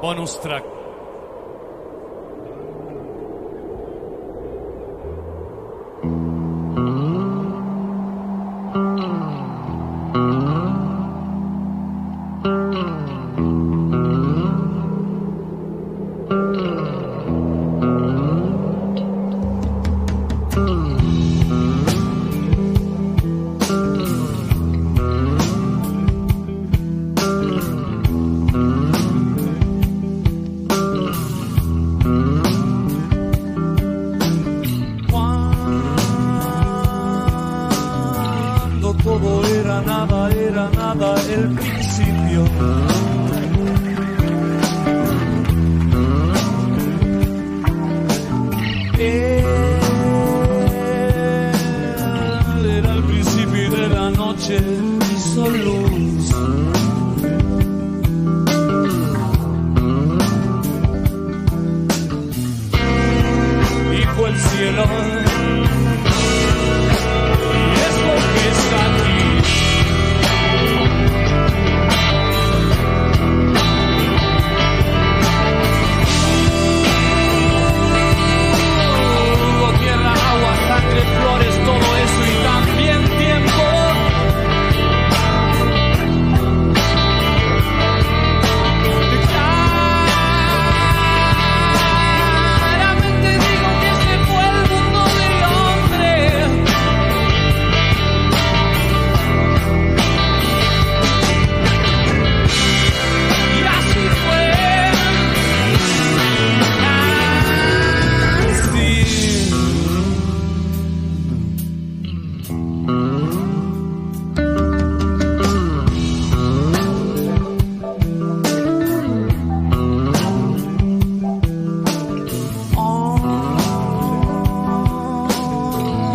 Bonus track. nada, era nada el principio.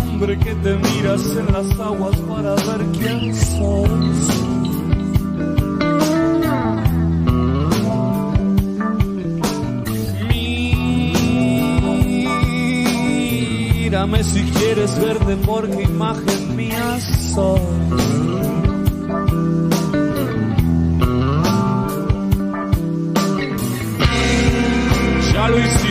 Hombre que te miras en las aguas para ver quién sos. Mírame si quieres ver verte porque imagen mía sos. Ya lo hice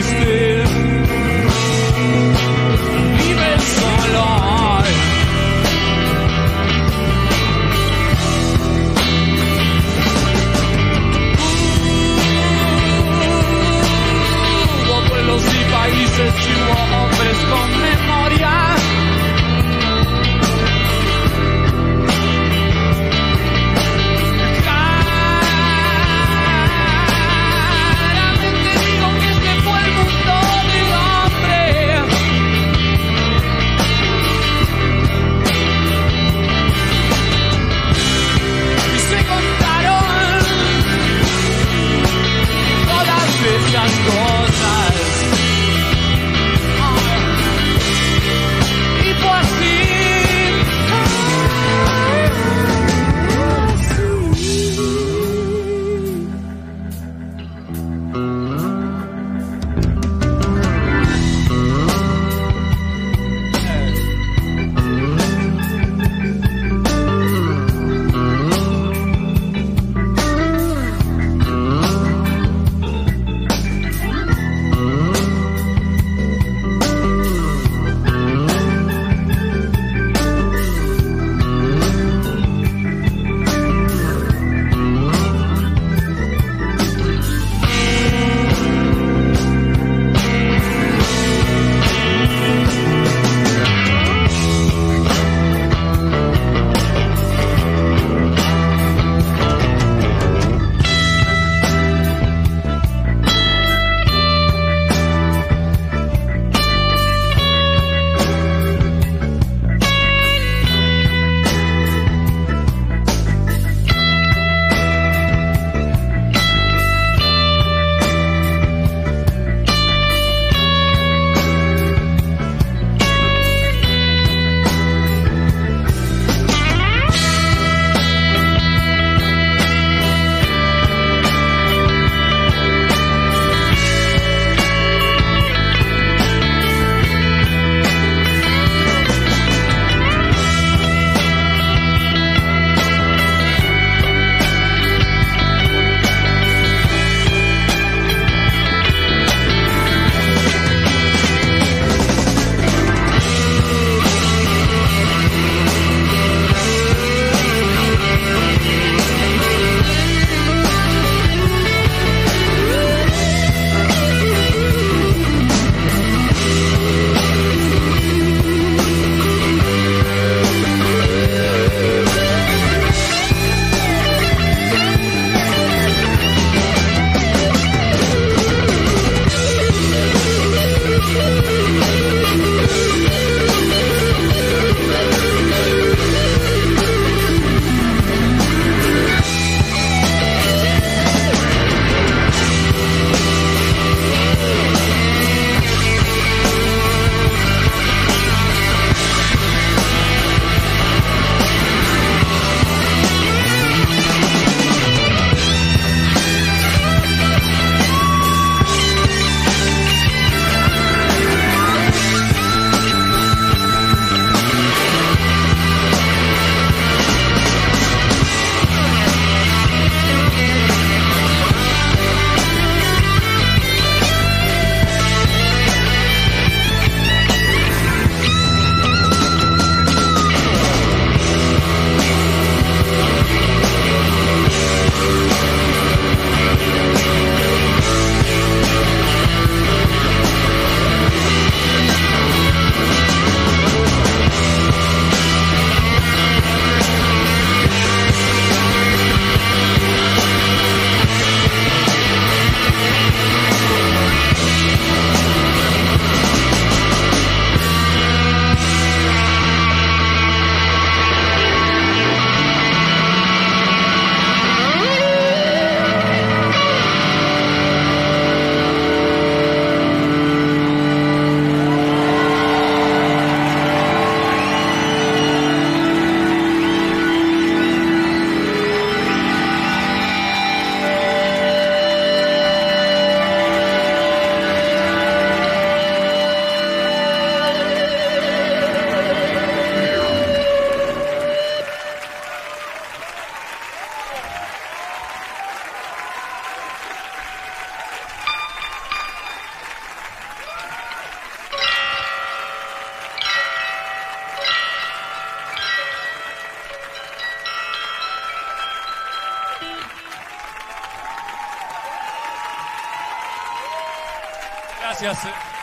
Gracias.